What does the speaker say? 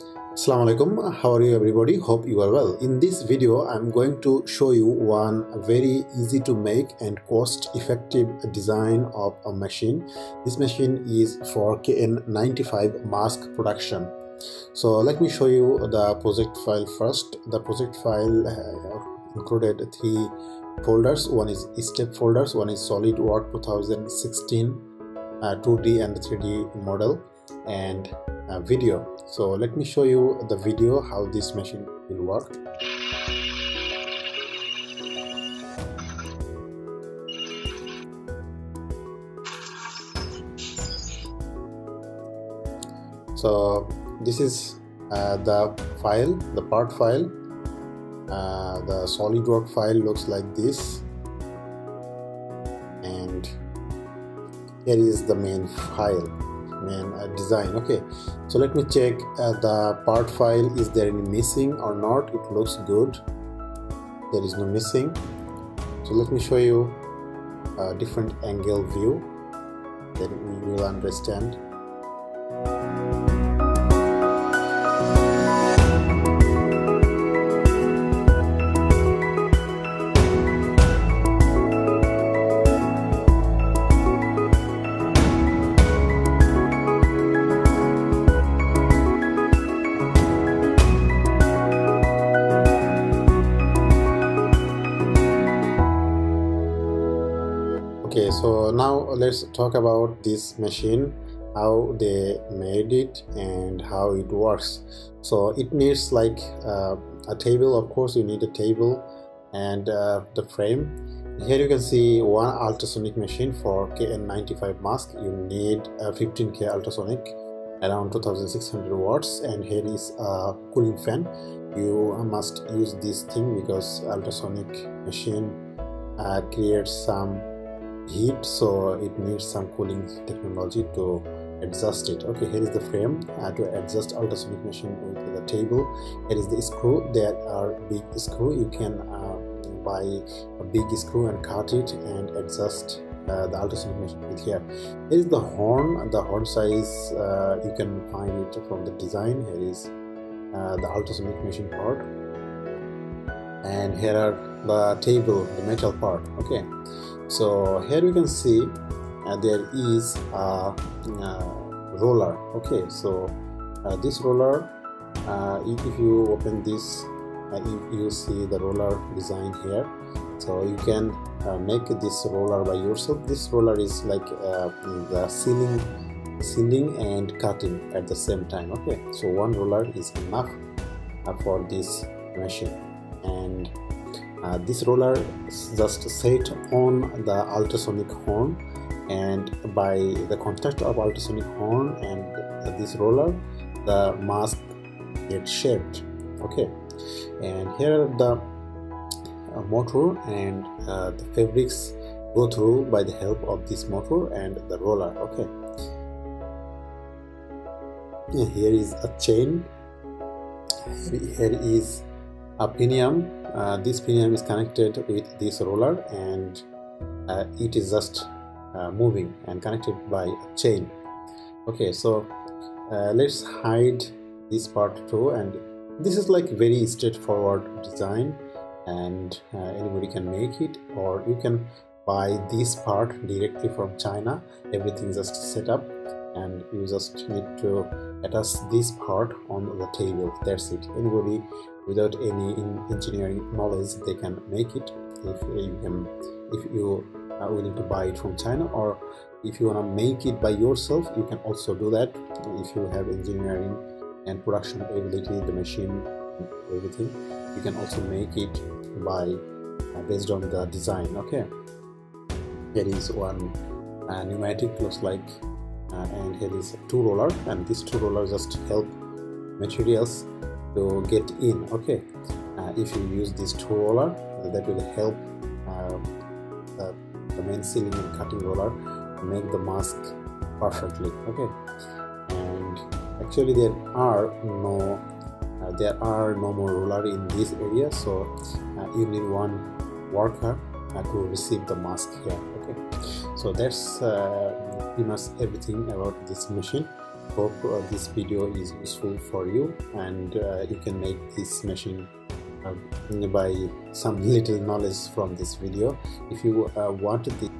Assalamu alaikum. How are you everybody? Hope you are well. In this video i'm going to show you one very easy to make and cost effective design of a machine. This machine is for kn95 mask production. So let me show you the project file first. The project file uh, included three folders. One is step folders. One is solidwork 2016 uh, 2d and 3d model and video. So let me show you the video how this machine will work. So this is uh, the file the part file. Uh, the SolidWorks file looks like this. And here is the main file main uh, design. Okay so let me check uh, the part file. Is there any missing or not? It looks good. There is no missing. So let me show you a different angle view then we will understand okay so now let's talk about this machine how they made it and how it works. So it needs like uh, a table of course you need a table and uh, the frame. Here you can see one ultrasonic machine for kn95 mask. You need a 15k ultrasonic around 2600 watts and here is a cooling fan. You must use this thing because ultrasonic machine uh, creates some heat so it needs some cooling technology to adjust it. Okay here is the frame. Uh, to adjust ultrasonic machine with the table. Here is the screw. There are big screw. You can uh, buy a big screw and cut it and adjust uh, the ultrasonic machine with here. Here is the horn. The horn size uh, you can find it from the design. Here is uh, the ultrasonic machine part. And here are the table the metal part okay? So here you can see uh, there is a, uh, roller okay? So uh, this roller uh, if, if, you open this uh, you, you, see the roller design here. So you can uh, make this roller by yourself. This roller is like the sealing sealing and cutting at the same time okay? So one roller is enough for this machine. And uh, this roller just set on the ultrasonic horn and by the contact of ultrasonic horn and this roller the mask gets shaped. Okay. And here are the uh, motor and uh, the fabrics go through by the help of this motor and the roller. Okay. Here is a chain. Here is a pinion uh, this pinion is connected with this roller and uh, it is just uh, moving and connected by a chain. Okay so uh, let's hide this part too. And this is like very straightforward design. And uh, anybody can make it or you can buy this part directly from China. Everything just set up and you just need to attach this part on the table. That's it. Anybody without any engineering knowledge they can make it. If you can if you are willing to buy it from China or if you want to make it by yourself you can also do that. If you have engineering and production ability the machine everything you can also make it by uh, based on the design okay? Here is one uh, pneumatic looks like uh, and here is two roller and these two rollers just help materials to get in. Okay uh, if you use this two roller that will help uh, the, the main sealing and cutting roller make the mask perfectly. Okay and actually there are no uh, there are no more roller in this area so uh, you need one worker uh, to receive the mask here. Okay so that's uh, pretty much everything about this machine hope uh, this video is useful for you and uh, you can make this machine uh, by some little knowledge from this video. If you uh, wanted the